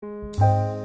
Música